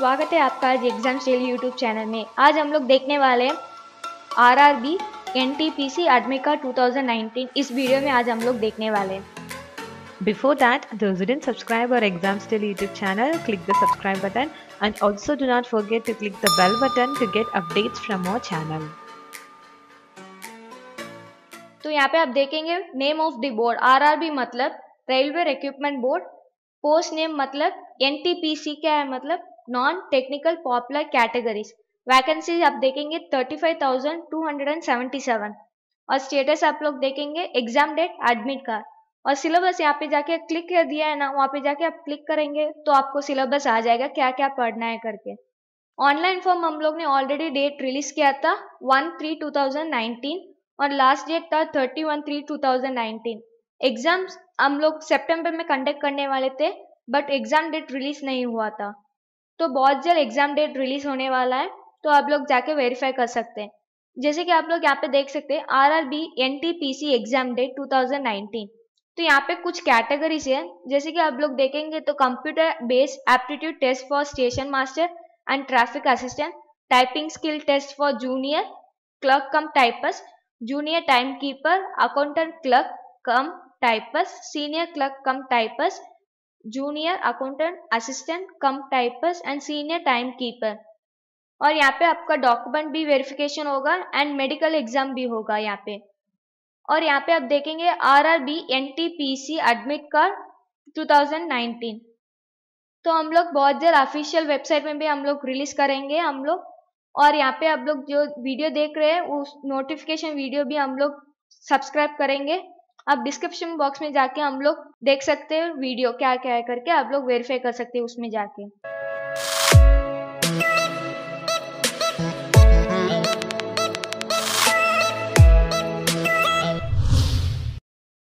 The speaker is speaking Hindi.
स्वागत है आपका आज एग्ज़ाम स्टेल यूट्यूब चैनल में आज हम लोग देखने वाले हैं R R B N T P C एडमिका 2019 इस वीडियो में आज हम लोग देखने वाले हैं Before that, those who didn't subscribe our Exam Still YouTube channel, click the subscribe button and also do not forget to click the bell button to get updates from our channel. तो यहाँ पे आप देखेंगे name of the board R R B मतलब railway recruitment board post name मतलब एन टी पी सी क्या है मतलब non technical popular categories vacancies आप देखेंगे thirty five thousand two hundred and seventy seven और स्टेटस आप लोग देखेंगे एग्ज़ाम डेट एडमिट कार्ड और सिलेबस यहाँ पे जाके क्लिक कर दिया है ना, वहाँ पे जाके आप क्लिक करेंगे तो आपको सिलेबस आ जाएगा क्या क्या पढ़ना है करके। ऑनलाइन फॉर्म हम लोग ने ऑलरेडी डेट रिलीज़ किया था one three two thousand nineteen और लास्ट डेट था thirty one three two thousand nineteen exams हम लोग सेप्टेम्बर में कंडक्ट करने वाले थे बट एग्ज़ाम डेट रिलीज़ नहीं हुआ था। तो बहुत जल्द एग्ज़ाम डेट रिलीज़ होने वाला है तो आप लोग जाके वेरीफाई कर सकते हैं। जैसे कि आप लोग यहाँ पे देख सकते हैं R R B N T P C exam date two thousand nineteen तो यहाँ पे कुछ कैटेगरीज है, जैसे कि आप लोग देखेंगे तो computer based aptitude test for station master and traffic assistant typing skill test for junior clerk cum typist junior time keeper accountant clerk cum typist senior clerk cum typist junior accountant, assistant, cum typist and senior time keeper और यहाँ पे आपका डॉक्यूमेंट भी वेरिफिकेशन होगा एंड मेडिकल एग्ज़ाम भी होगा यहाँ पे। और यहाँ पे आप देखेंगे R R B N T P C admit card 2019 तो हम लोग बहुत जल्द ऑफिशियल वेबसाइट में भी हम लोग रिलीज़ करेंगे हम लोग। और यहाँ पे आप लोग जो वीडियो देख रहे हैं, उस नोटिफिकेशन वीडियो भी हम लोग सब्सक्राइब करेंगे। आप डिस्क्रिप्शन बॉक्स में जाके हम लोग देख सकते हैं वीडियो क्या क्या है करके, आप लोग वेरीफाई कर सकते हैं उसमें जाके।